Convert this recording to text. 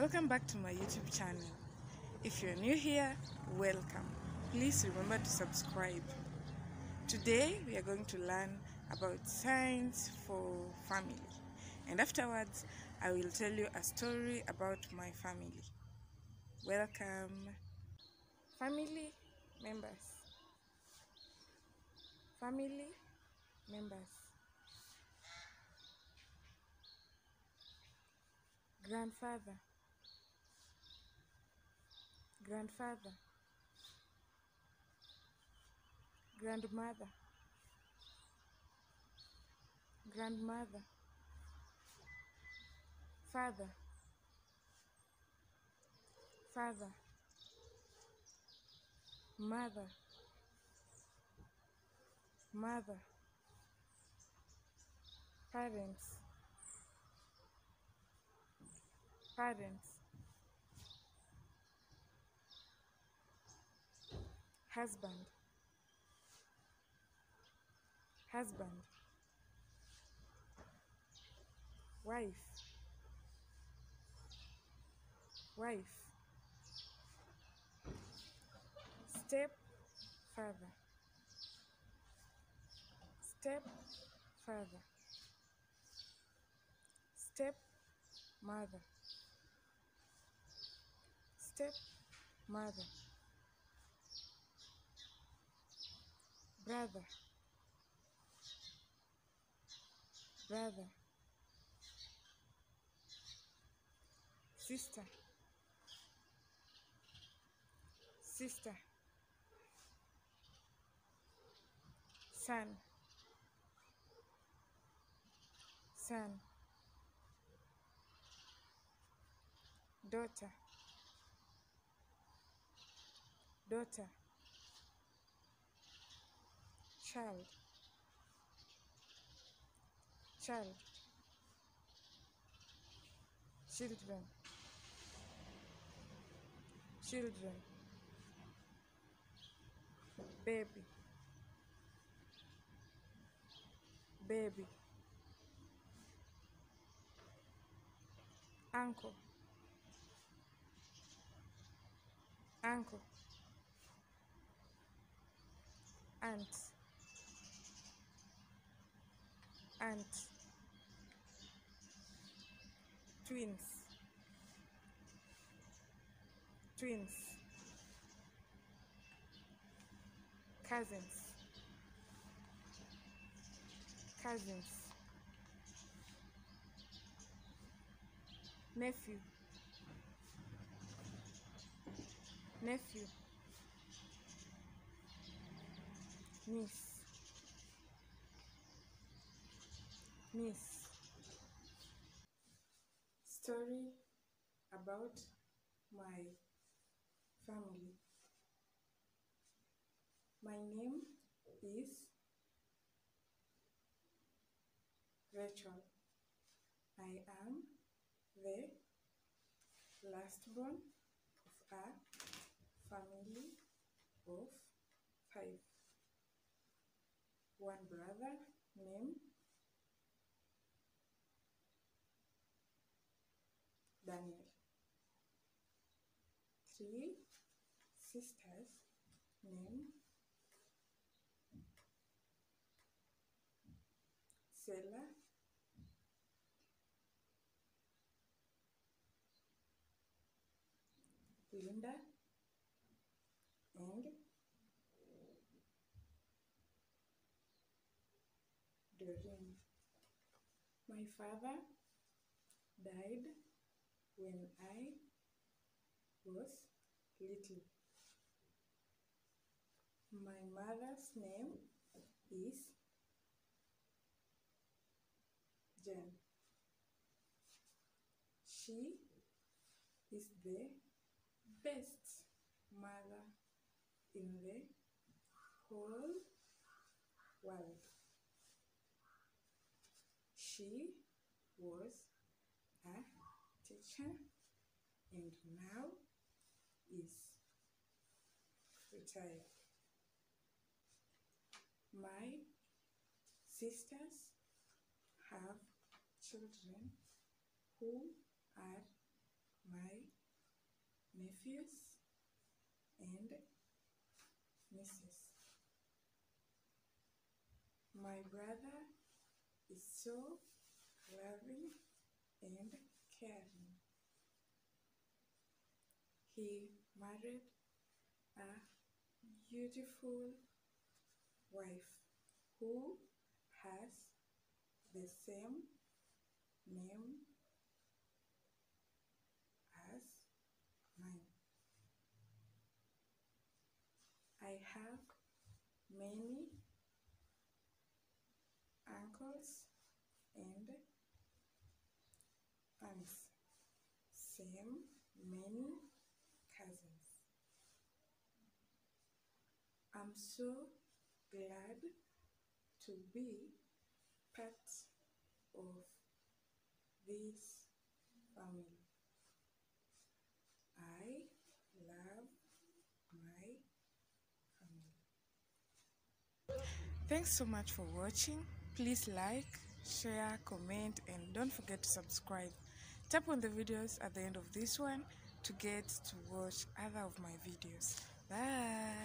Welcome back to my YouTube channel. If you're new here, welcome. Please remember to subscribe. Today we are going to learn about science for family. And afterwards, I will tell you a story about my family. Welcome. Family members. Family members. Grandfather. Grandfather. Grandmother. Grandmother. Father. Father. Mother. Mother. Parents. Parents. Husband. Husband. Wife. Wife. Step father. Step father. Step mother. Step mother. Brother. Brother. Sister. Sister. Son. Son. Daughter. Daughter. Child. Child. Children. Children. Baby. Baby. Uncle. Uncle. Aunt. Aunt. Twins. Twins. Cousins. Cousins. Nephew. Nephew. Niece. Niece. Story about my family. My name is Rachel. I am the last born of a family of five. One brother named Daniel. Three sisters named Sela, Linda, and Doreen. My father died when I was little. My mother's name is Jen. She is the best mother in the whole world. She was a and now is retired. My sisters have children who are my my nephews and nieces. My brother is so loving and caring. He married a beautiful wife who has the same name as mine. I have many uncles and same many cousins. I'm so glad to be part of this family. I love my family. Thanks so much for watching. Please like, share, comment, and don't forget to subscribe. Tap on the videos at the end of this one to get to watch other of my videos. Bye.